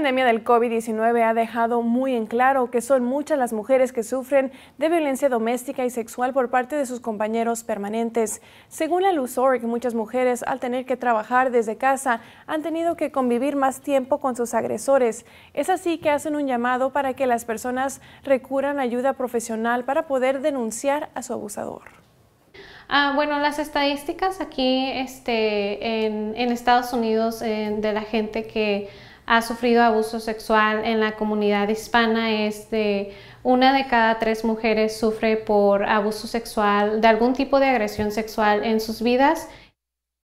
pandemia del COVID-19 ha dejado muy en claro que son muchas las mujeres que sufren de violencia doméstica y sexual por parte de sus compañeros permanentes. Según la LUSORG, muchas mujeres al tener que trabajar desde casa han tenido que convivir más tiempo con sus agresores. Es así que hacen un llamado para que las personas recurran ayuda profesional para poder denunciar a su abusador. Ah, bueno, las estadísticas aquí este, en, Estados Unidos de la gente que ha sufrido abuso sexual en la comunidad hispana es de una de cada tres mujeres sufre por abuso sexual, de algún tipo de agresión sexual en sus vidas